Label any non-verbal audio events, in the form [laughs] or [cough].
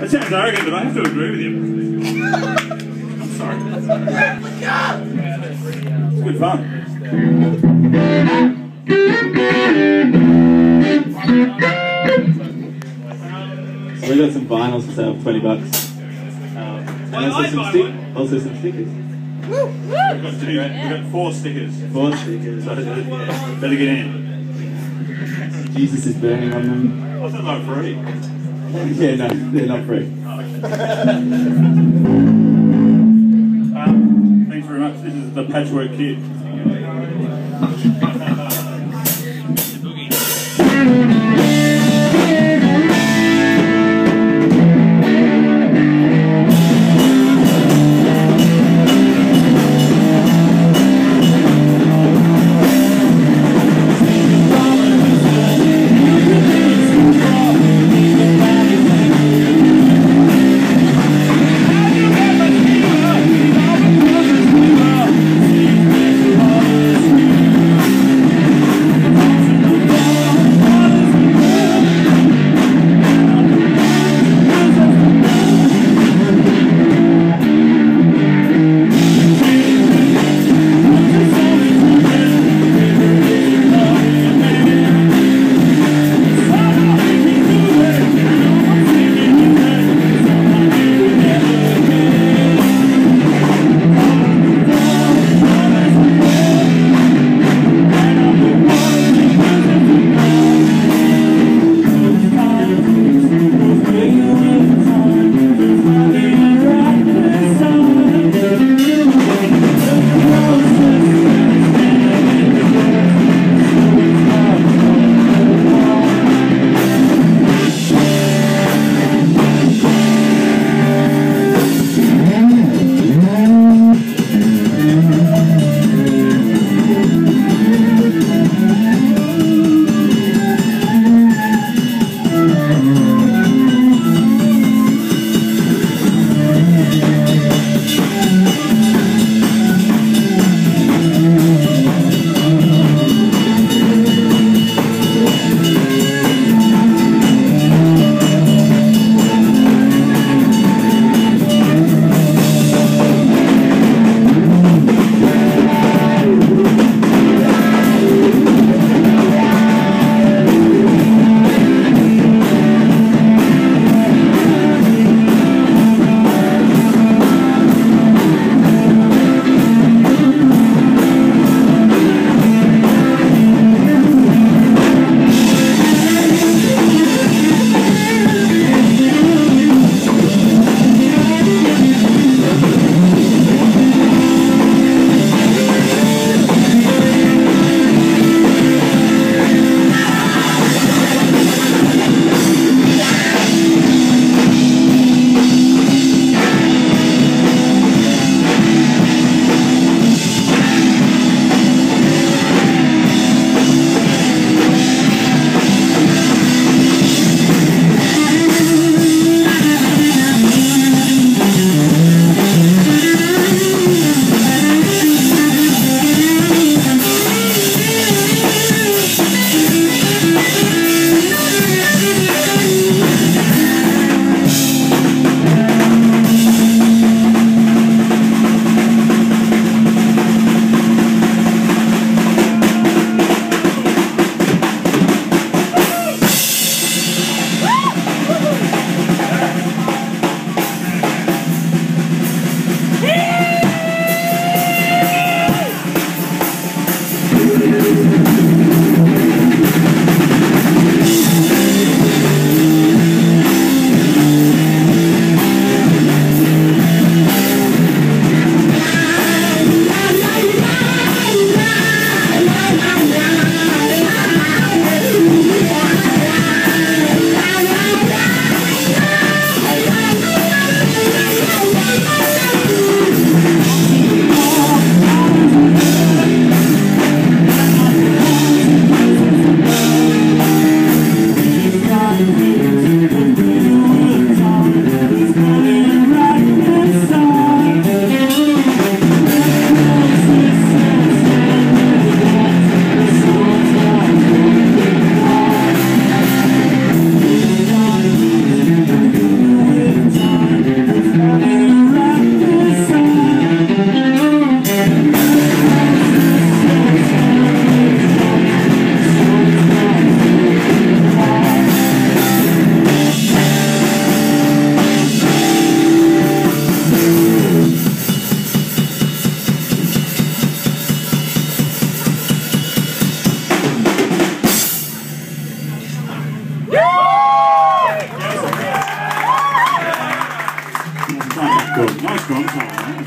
That sounds arrogant, but I have to agree with you. I'm sorry. It's good fun. So we got some vinyls for sale, 20 bucks. Um, and also some, vinyl. stick, also some stickers. We've got, two, we've got four stickers. Four stickers. So, better get in. Jesus is burning on them. I thought they were free. [laughs] Yeah, no, they're not free. [laughs] Um, thanks very much. This is the Patchwork Kid. [laughs] strong time.